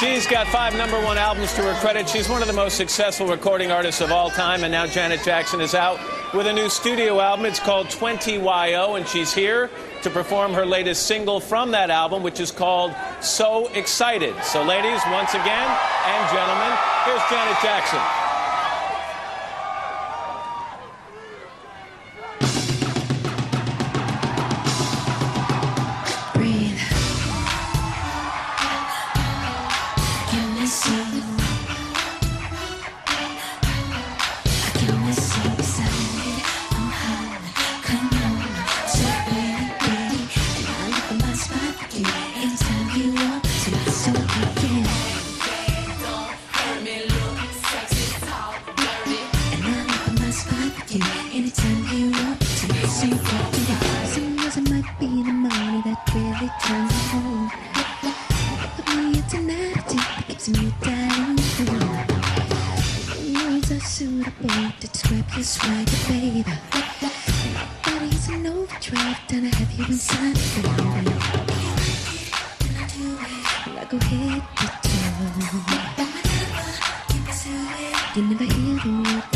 She's got five number one albums to her credit. She's one of the most successful recording artists of all time, and now Janet Jackson is out with a new studio album. It's called 20YO, and she's here to perform her latest single from that album, which is called So Excited. So, ladies, once again, and gentlemen, here's Janet Jackson. For you. Anytime you want to. So begin. Some days it might be the money that really turns me on. But when it's an attitude that keeps me down. Words are suitable to describe your swagger, baby. My body's an overdrive, and I have you inside, baby. And I do it, and I go hit toe. You never hear the word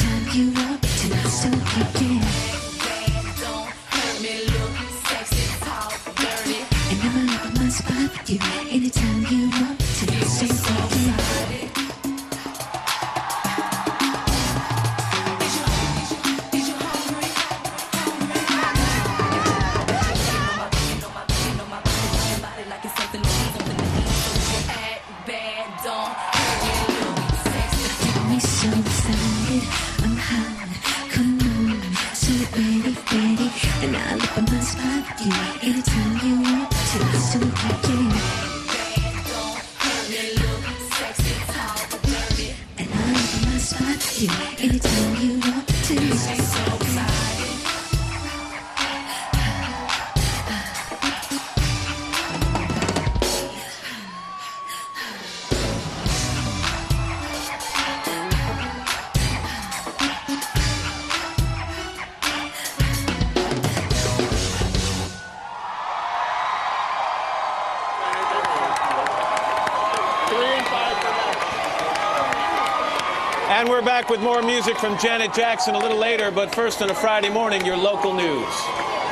you anytime you want me to, so you can. And I'ma look at my spot you anytime excited, I'm hot. Come on, so ready, ready. And I look at my spot you anytime you want to. So begin. And I look at my spot you anytime you want to. And we're back with more music from Janet Jackson a little later, but first on a Friday morning, your local news.